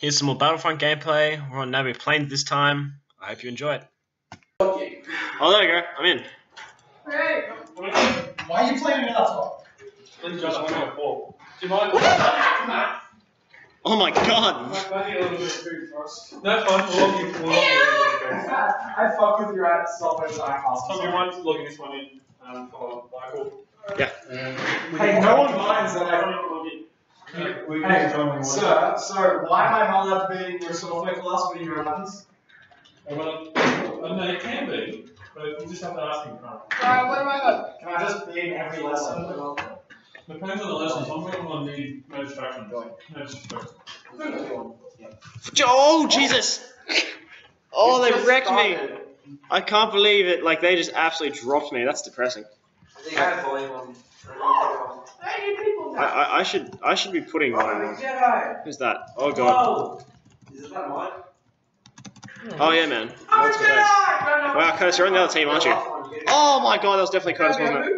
Here's some more Battlefront gameplay. We're on Naboo Plains this time. I hope you enjoy it. Oh, there you go. I'm in. Hey, Why are you playing an laptop? Do you mind? Oh my god. Might get a little bit of food for. No, fine. We'll log you. We'll log you. I fuck with your at software design class. Tom, you mind logging this one in? Um, for Michael. Yeah. Hey, no one minds that I. We Hey, can sir, sir, why am I not allowed to be in your software class when you're happens? Well, uh, no, it can be, but you just have to ask him. Can't uh, what am I on? Can I just be in every lesson? Depends on the lessons. I'm going to need no distractions. No distractions. Oh, Jesus. Oh, they wrecked me. I can't believe it. Like, they just absolutely dropped me. That's depressing. They have volume on. I I. I, I should I should be putting one on. Jedi! Who's that? Oh god. Whoa! Is that mine? Oh yeah, man. I'm That's Jedi! what No, no. Wow, Curtis, you're on the other team, aren't you? The last one, you gotta- Oh my god, that was definitely Curtis, wasn't it?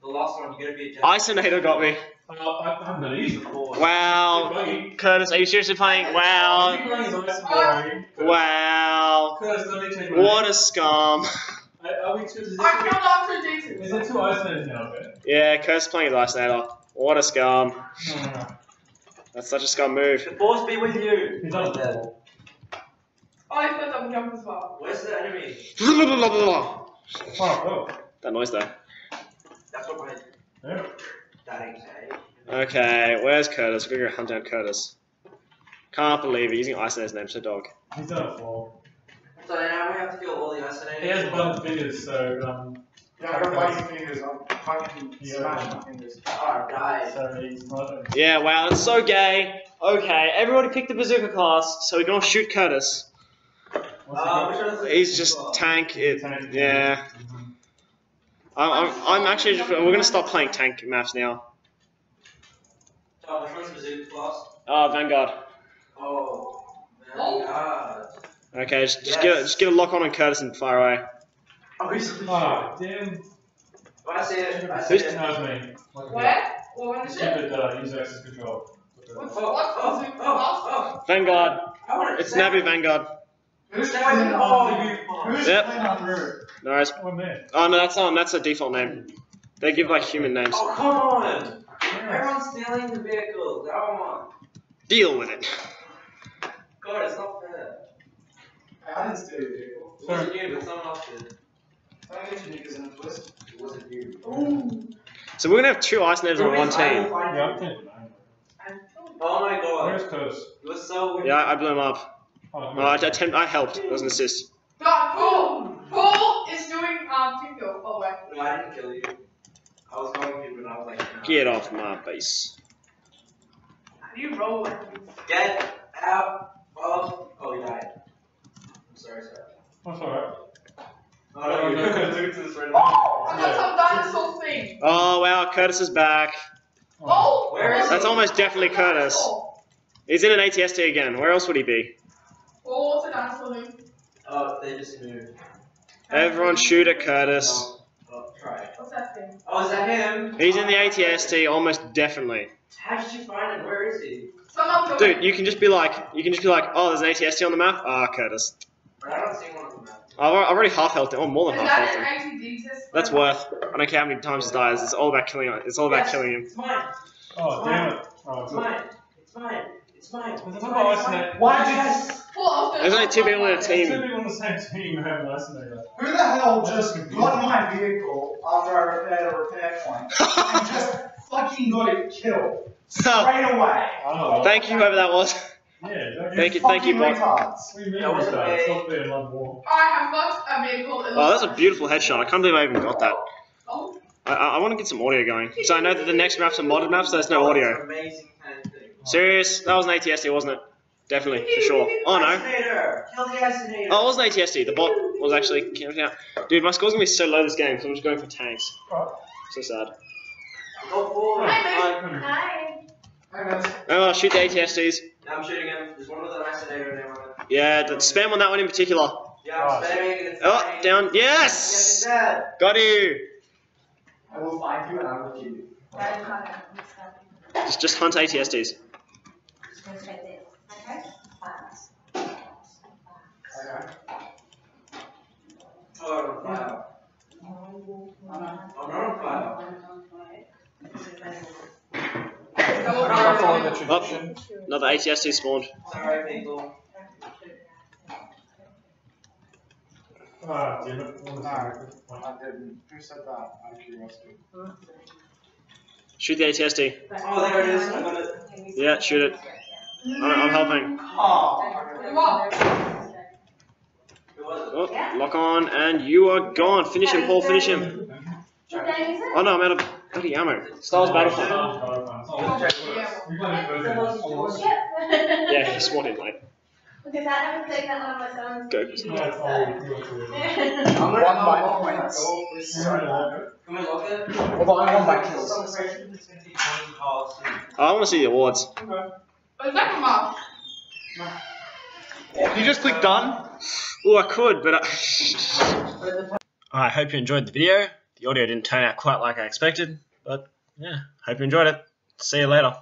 The last one, you gotta be a Jedi. Isonator got me. I I haven't done it either. Wow. Curtis, are you seriously playing? Wow. Keep running nice and boring. Wow. Curtis, don't need to take my What a scum. Are are we two? Is I it killed Officer two? Jason. Is it two isolated now. Yeah, Curtis playing as Isonator. What a scum. No, no, no. That's such a scum move. The force be with you! He's on Dead. Oh, I thought I'm jump as well. Where's the enemy? Oh, oh. That noise though. That's what my. Yeah. That ain't. Okay, where's Curtis? We're gonna go hunt down Curtis. Can't believe it, using Isonator's name, so dog. He's done it for. So now we have to kill all the isolated. He has blunt fingers, so um, Yeah, I got biting fingers. I'm fucking Yeah. my fingers. Oh, died. so. Yeah, wow, that's so gay. Okay, everybody pick the bazooka class, so we can all shoot Curtis. Uh, which he one is it? He's just tank it. Yeah. I'm, I'm, I'm actually just, we're gonna stop playing tank maps now. Oh, which one's bazooka class? Uh, Vanguard. Oh. Vanguard. Okay, just, just Yes. get a, just get a lock on on Curtis and fire away. Oh, he's the Ah, damn. Oh, I see it. I see it. That me. Where? What one is it? Stupid uh, user access control. What's Oh, what's oh, the oh, oh. Vanguard. It's Navi Vanguard. Who's That playing was- on oh, you- Who's Yep. playing on Root? No worries. Oh man. Oh no, that's um, that's a default name. They give like human names. Oh, come on! Everyone's stealing the vehicle. Come on. Deal with it. God, it's not fair. I didn't steal your vehicle. It wasn't you, but someone else did. So we're gonna have two ice Icenators on one Ruiz, I will team. find Yeah, you. I'm taking it. Oh my Where's god. Curtis? It was so weird. Yeah, I I blew him up. Oh, No, I, I, attempt, I helped. It was an assist. God, Paul! Paul is doing um team kill. Oh, wait. No, I didn't kill you. I was going to, but I was like, no. Get off my base. How do you roll like Get out of. Oh, he died. I'm sorry, sir. That's alright. Oh, no, you're do this right Oh! I got some dinosaur thing. Oh wow, Curtis is back. Oh! Where is That's he? almost definitely Curtis. He's in an ATST again. Where else would he be? Oh, what's a dinosaur thing? Oh, they just moved. Everyone shoot at Curtis. Oh, oh, try it. What's that thing? Oh, is that him? He's in the ATST almost definitely. How did you find him? Where is he? Someone kill Dude, you can just be like, you can just be like, oh, there's an ATST on the map. Ah, Curtis. I don't see one of them. I've, already half health him, or oh, more than half that health him. That's worth. I don't care how many times he dies. It's all about killing him. It's all about Yes, killing him. It's mine. Oh, damn it. Oh, It's good. mine. It's mine. It's mine. There's It's mine. lot of It's mine. Why Yes. Paul, I There's only two people in a that. team. Two people on the same team who have an isolator. Who the hell just got my vehicle after I repaired a repair point and just fucking got it killed straight away? Oh, Thank you, whoever that was. Yeah, Thank you, thank you, fucking bot. retards. We mean That was with uh, a that. way- It's not being love war. I have got a vehicle. in Oh, that's a beautiful headshot. I can't believe I even got that. Oh, I, I, I want to get some audio going. So I know that the next map's are modded maps, so there's no audio. amazing kind of thing. Serious? That was an ATST, wasn't it? Definitely, for sure. Oh no. Isolator. Kill the isolator. Oh, it was an ATST. The bot was actually counting out. Dude, my score's gonna be so low this game, so I'm just going for tanks. So sad. Go forward. Hi, I'm, hi. Hey, man. Oh, well, shoot the ATSTs. I'm shooting him. There's one with an isolator there. on it. Yeah, the spam on that one in particular. Yeah, I'm spamming and Oh, dying. down. Yes, Yes! Got you! I will find you and I will kill you. Right, fine, it's happy. Just, just hunt ATSTs. Just go straight there. Okay? Fine. Tradition. Another ATST spawned. Sorry, people. Ah, damn it. Alright. I didn't. Who said that? Out of curiosity. Shoot the ATST. Oh, there it is. I got it. Yeah, shoot it. I'm, I'm helping. Oh, You're welcome. Who was it? Oh, lock on, and you are gone. Finish him, Paul. Finish him. Oh no, I'm out of bloody ammo. Star Wars Battlefront. We played it Yeah, he spawned in late. Because I haven't taken that one of my sons. Go. Yeah, it's all- I'm One gonna by I'm gonna points. go with some- Can we look it? I want my kills. Some question is gonna be twenty calls soon. I want to see the awards. Oh, is that come off? You just click done? Oh, I could, but I... I hope you enjoyed the video. The audio didn't turn out quite like I expected, but yeah, hope you enjoyed it. See you later.